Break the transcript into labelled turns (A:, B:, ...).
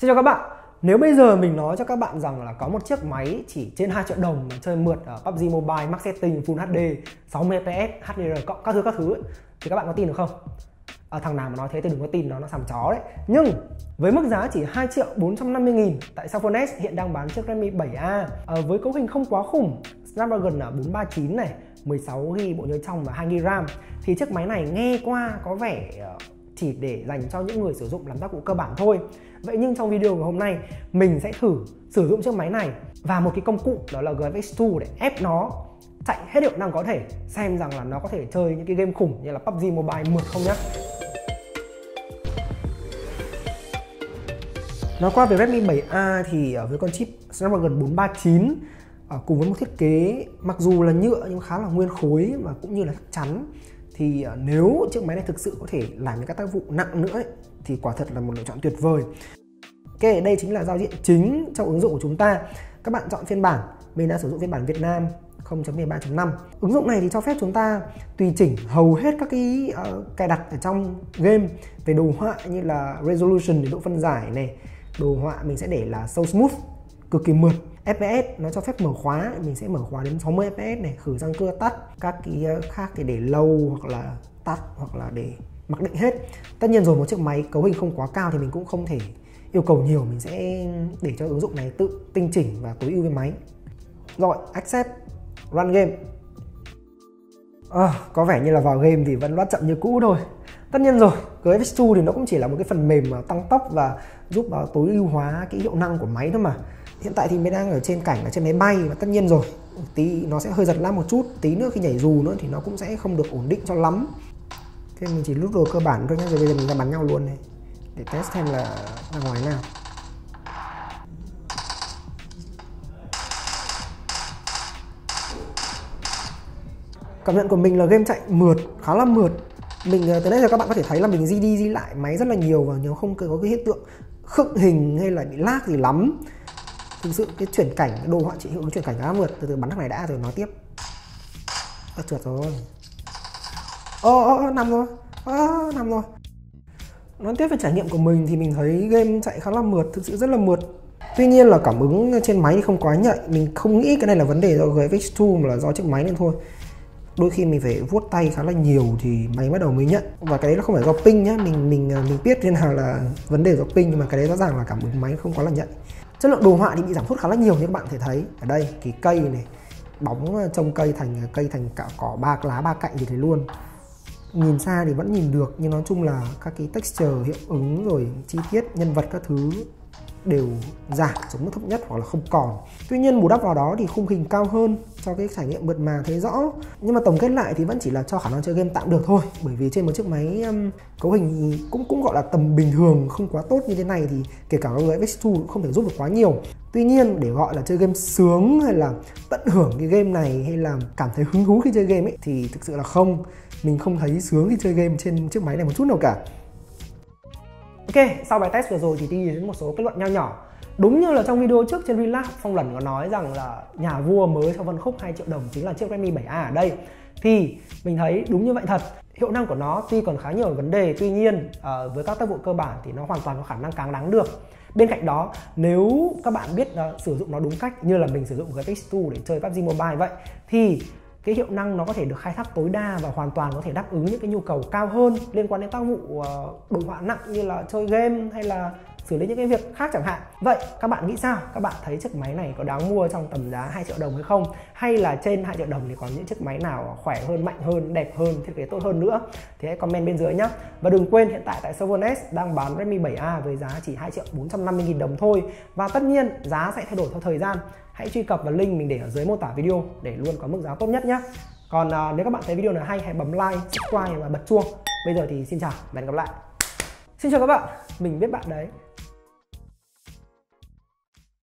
A: Xin chào các bạn Nếu bây giờ mình nói cho các bạn rằng là có một chiếc máy chỉ trên 2 triệu đồng mà chơi mượt ở PUBG Mobile Max Setting Full HD 60 fps HDR các thứ các thứ thì các bạn có tin được không? À, thằng nào mà nói thế thì đừng có tin nó nó sàm chó đấy Nhưng với mức giá chỉ 2 triệu 450 nghìn Tại Cellphone S hiện đang bán chiếc Redmi 7A à, Với cấu hình không quá khủng Snapdragon 439 này 16GB bộ nhớ trong và 2GB RAM Thì chiếc máy này nghe qua có vẻ ờ, chỉ để dành cho những người sử dụng làm tác vụ cơ bản thôi. Vậy nhưng trong video ngày hôm nay, mình sẽ thử sử dụng chiếc máy này và một cái công cụ đó là GFX 2 để ép nó chạy hết hiệu năng có thể, xem rằng là nó có thể chơi những cái game khủng như là PUBG Mobile mượt không nhé Nói qua về Redmi 7A thì với con chip Snapdragon 439 ờ, cùng với một thiết kế mặc dù là nhựa nhưng khá là nguyên khối và cũng như là chắc chắn thì ờ, nếu chiếc máy này thực sự có thể làm những các tác vụ nặng nữa ấy, thì quả thật là một lựa chọn tuyệt vời. Ok, đây chính là giao diện chính trong ứng dụng của chúng ta. Các bạn chọn phiên bản mình đã sử dụng phiên bản Việt Nam 0.13.5 ứng dụng này thì cho phép chúng ta tùy chỉnh hầu hết các cái uh, cài đặt ở trong game về đồ họa như là resolution độ phân giải này đồ họa mình sẽ để là so smooth cực kỳ mượt. FPS nó cho phép mở khóa. Mình sẽ mở khóa đến 60 FPS này khử răng cưa tắt các cái ờ, khác thì để lâu hoặc là tắt hoặc là để mặc định hết. Tất nhiên rồi một chiếc máy cấu hình không quá cao thì mình cũng không thể yêu cầu nhiều. Mình sẽ để cho ứng dụng này tự tinh chỉnh và tối ưu với máy. Rồi accept run game. À, có vẻ như là vào game thì vẫn loát chậm như cũ thôi. Tất nhiên rồi GFX2 thì nó cũng chỉ là một cái phần mềm mà tăng tốc và giúp tối ưu hóa cái hiệu năng của máy thôi mà hiện tại thì mình đang ở trên cảnh ở trên máy bay và tất nhiên rồi. Tí nó sẽ hơi giật lắm một chút, tí nữa khi nhảy dù nữa thì nó cũng sẽ không được ổn định cho lắm. Thế mình chỉ lút đồ cơ bản thôi nhé rồi bây giờ mình ra bắn nhau luôn này. Để test xem là ra ngoài nào. Cảm nhận của mình là game chạy mượt, khá là mượt. Mình ờ, từ đây giờ các bạn có thể thấy là mình di đi di lại, máy rất là nhiều và nếu không có cái hiện tượng khựng hình hay là bị lag gì lắm thực sự cái chuyển cảnh cái đồ họa trị hiệu ứng chuyển cảnh khá mượt. Từ từ bắn thằng này đã rồi nói tiếp. À, trượt rồi. Ô ô ơ nằm rồi. Ô nằm rồi. Nói tiếp về trải nghiệm của mình thì mình thấy game chạy khá là mượt thực sự rất là mượt. Tuy nhiên là cảm ứng trên máy thì không quá nhạy. Mình không nghĩ cái này là vấn đề do GFX2 mà là do chiếc máy nên thôi. Đôi khi mình phải vuốt tay khá là nhiều thì máy bắt đầu mới nhận. Và cái đấy nó không phải do ping nhá. Mình mình à, mình biết thế nào là vấn đề do ping nhưng mà cái đấy rõ ràng là cảm ứng máy không quá là nhận chất lượng đồ họa thì bị giảm sút khá là nhiều như các bạn có thể thấy. Ở đây, cái cây này, bóng ờ, trông cây thành ờ, cây thành cả cỏ ba, lá ba cạnh gì thế luôn. Nhìn xa thì vẫn nhìn được, nhưng nói chung là các cái texture, hiệu ứng rồi chi tiết, nhân vật các thứ đều giảm xuống mức thấp nhất hoặc là không còn. Tuy nhiên bù đắp vào đó thì khung hình cao hơn cho cái trải nghiệm mượt mà thấy rõ. Nhưng mà tổng kết lại thì vẫn chỉ là cho khả năng chơi game tạm được thôi. Bởi vì trên một chiếc máy um, cấu hình cũng cũng gọi là tầm bình thường không quá tốt như thế này thì kể cả các GFX2 cũng không thể giúp được quá nhiều. Tuy nhiên để gọi là chơi game sướng hay là tận hưởng cái game này hay là cảm thấy hứng thú khi chơi game ấy thì thực sự là không. Mình không thấy sướng khi chơi game trên chiếc máy này một chút nào cả. Ok, sau bài test vừa rồi thì đi đến một số kết luận nho nhỏ. Đúng như là trong video trước trên Vlog Phong Lần có nói rằng là nhà vua mới cho Vân Khúc 2 triệu đồng chính là chiếc Redmi 7A ở đây. Thì mình thấy đúng như vậy thật. Hiệu năng của nó tuy còn khá nhiều vấn đề Tuy nhiên uh, với các tác vụ cơ bản thì nó hoàn toàn có khả năng càng đáng được. Bên cạnh đó, nếu các bạn biết uh, sử dụng nó đúng cách như là mình sử dụng GTX 2 để chơi PUBG Mobile vậy thì cái hiệu năng nó có thể được khai thác tối đa và hoàn toàn có thể đáp ứng những cái nhu cầu cao hơn liên quan đến tác vụ ờ, đồ họa nặng như là chơi game hay là xử lý những cái việc khác chẳng hạn. Vậy các bạn nghĩ sao? Các bạn thấy chiếc máy này có đáng mua trong tầm giá 2 triệu đồng hay không? Hay là trên 2 triệu đồng thì còn những chiếc máy nào khỏe hơn mạnh hơn đẹp hơn thiết kế tốt hơn nữa? Thì hãy comment bên dưới nhé và đừng quên hiện tại tại Servon S đang bán Redmi 7A với giá chỉ 2 triệu 450 nghìn đồng thôi. Và tất nhiên giá sẽ thay đổi theo thời gian. Hãy truy cập vào link mình để ở dưới mô tả video để luôn có mức giá tốt nhất nhé còn à, nếu các bạn thấy video này hay hãy bấm like subscribe và bật chuông. Bây giờ thì xin chào và hẹn gặp lại xin chào các bạn mình biết bạn đấy.